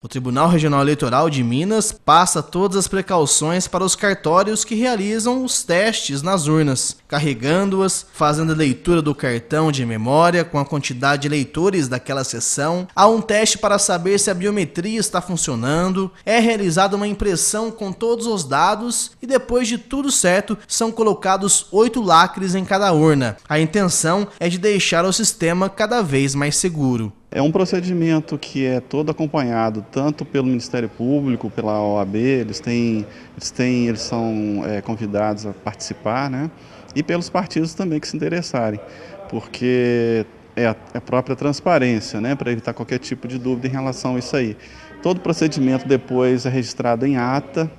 O Tribunal Regional Eleitoral de Minas passa todas as precauções para os cartórios que realizam os testes nas urnas, carregando-as, fazendo a leitura do cartão de memória com a quantidade de eleitores daquela sessão. Há um teste para saber se a biometria está funcionando, é realizada uma impressão com todos os dados e depois de tudo certo, são colocados oito lacres em cada urna. A intenção é de deixar o sistema cada vez mais seguro. É um procedimento que é todo acompanhado tanto pelo Ministério Público, pela OAB, eles têm, eles têm, eles são é, convidados a participar, né? E pelos partidos também que se interessarem, porque é a, é a própria transparência, né? Para evitar qualquer tipo de dúvida em relação a isso aí. Todo procedimento depois é registrado em ata,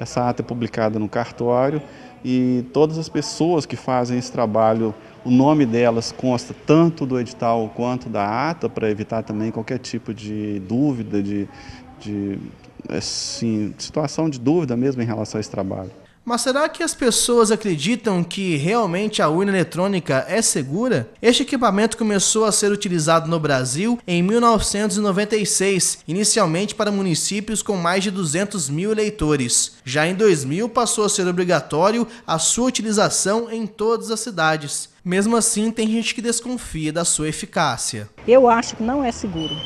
essa ata é publicada no cartório e todas as pessoas que fazem esse trabalho, o nome delas consta tanto do edital quanto da ata, para evitar também qualquer tipo de dúvida, de, de assim, situação de dúvida mesmo em relação a esse trabalho. Mas será que as pessoas acreditam que realmente a urna eletrônica é segura? Este equipamento começou a ser utilizado no Brasil em 1996, inicialmente para municípios com mais de 200 mil eleitores. Já em 2000 passou a ser obrigatório a sua utilização em todas as cidades. Mesmo assim, tem gente que desconfia da sua eficácia. Eu acho que não é seguro,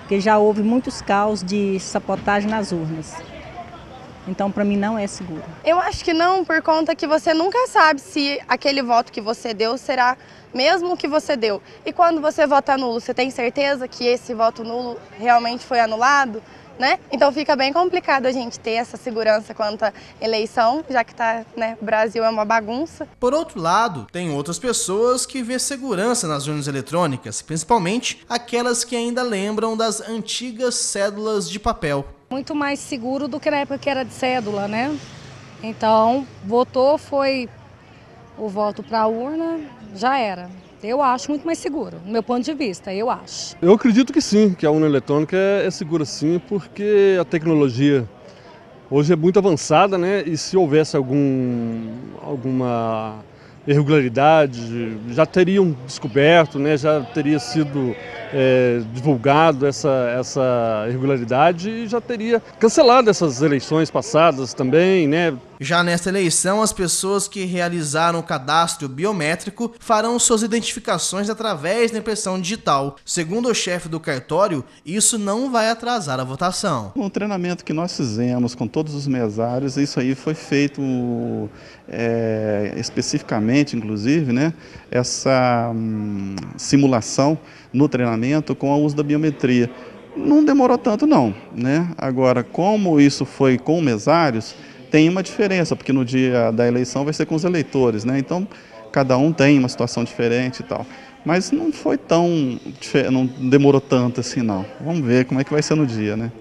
porque já houve muitos casos de sabotagem nas urnas. Então, para mim, não é seguro. Eu acho que não, por conta que você nunca sabe se aquele voto que você deu será mesmo que você deu. E quando você vota nulo, você tem certeza que esse voto nulo realmente foi anulado? Né? Então fica bem complicado a gente ter essa segurança quanto à eleição, já que tá, né, o Brasil é uma bagunça. Por outro lado, tem outras pessoas que vê segurança nas urnas eletrônicas, principalmente aquelas que ainda lembram das antigas cédulas de papel. Muito mais seguro do que na época que era de cédula, né? Então, votou, foi o voto para a urna, já era. Eu acho muito mais seguro, do meu ponto de vista, eu acho. Eu acredito que sim, que a urna eletrônica é, é segura sim, porque a tecnologia hoje é muito avançada, né? E se houvesse algum, alguma irregularidade, já teriam descoberto, né, já teria sido é, divulgado essa, essa irregularidade e já teria cancelado essas eleições passadas também, né, já nesta eleição, as pessoas que realizaram o cadastro biométrico farão suas identificações através da impressão digital. Segundo o chefe do cartório, isso não vai atrasar a votação. No treinamento que nós fizemos com todos os mesários, isso aí foi feito é, especificamente, inclusive, né, essa hum, simulação no treinamento com o uso da biometria. Não demorou tanto não, né? Agora, como isso foi com mesários, tem uma diferença, porque no dia da eleição vai ser com os eleitores, né? Então, cada um tem uma situação diferente e tal. Mas não foi tão, não demorou tanto assim não. Vamos ver como é que vai ser no dia, né?